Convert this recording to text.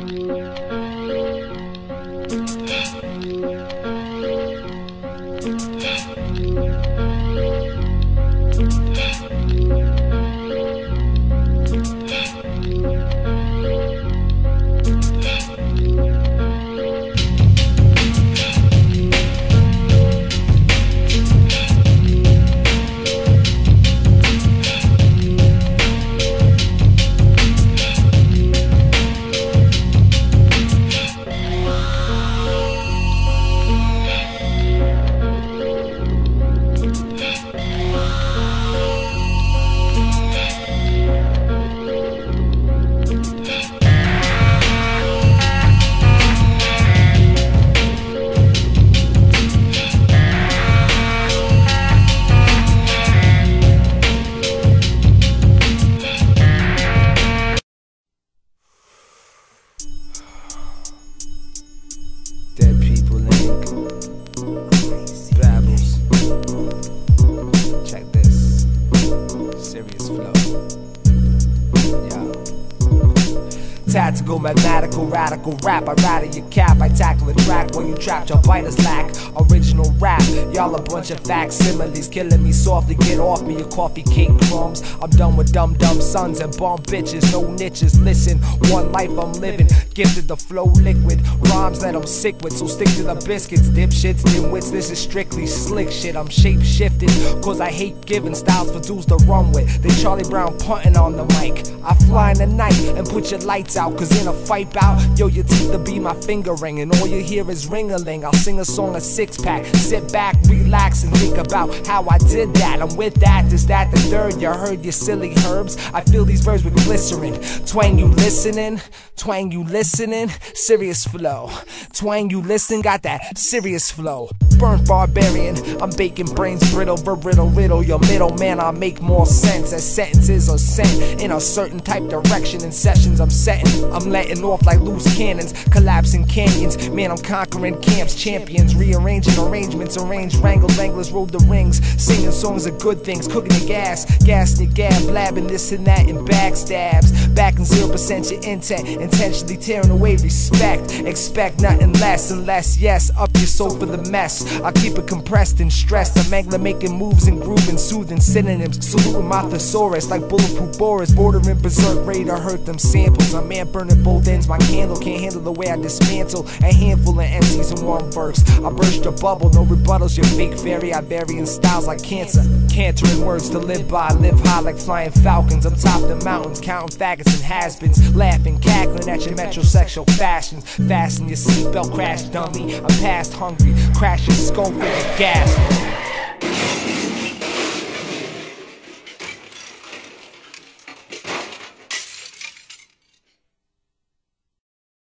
Thank you. Tactical, mathematical, radical rap. I rattle your cap. I tackle the track while you trapped. Your biters lack original rap. Y'all a bunch of facsimiles killing me softly. Get off me, your coffee cake crumbs. I'm done with dumb dumb sons and bomb bitches. No niches. Listen, one life I'm living. Gifted the flow liquid. Rhymes that I'm sick with. So stick to the biscuits, dipshits, dimwits. This is strictly slick shit. I'm shape shifted. Cause I hate giving styles for dudes to run with. They Charlie Brown punting on the mic. I fly in the night and put your lights out. Cause in a fight bout, yo, your teeth will be my finger ring. And all you hear is ring a ling. I'll sing a song of six pack. Sit back, relax, and think about how I did that. I'm with that, is that the third? You heard your silly herbs? I fill these verbs with glycerin. Twang, you listening? Twang, you listening? Serious flow. Twang, you listen? Got that serious flow. Burnt barbarian, I'm baking brains brittle, riddle, riddle. Your middleman, I make more sense as sentences are sent in a certain type direction. In sessions I'm setting, I'm letting off like loose cannons, collapsing canyons. Man, I'm conquering camps, champions, rearranging arrangements, arrange wrangle, wranglers, roll the rings, singing songs of good things, cooking the gas, gassing the gab, blabbing this and that, and backstabs. back Backing 0% your intent, intentionally tearing away respect. Expect nothing less unless, yes, up your soul for the mess. I keep it compressed and stressed. I'm angler making moves and grooving, soothing synonyms. Saluting my thesaurus like bulletproof Boris, bordering berserk, ready to hurt them samples. I'm man burning both ends. My candle can't handle the way I dismantle a handful of MCs in one verse. I burst your bubble, no rebuttals. Your fake fairy, I vary in styles like cancer. Cantering words to live by, live high like flying falcons. I'm top the mountains, counting faggots and has-beens, laughing, cackling at your metrosexual fashions. Fasten your seatbelt, crash dummy. I'm past hungry, crash your skull for the gas.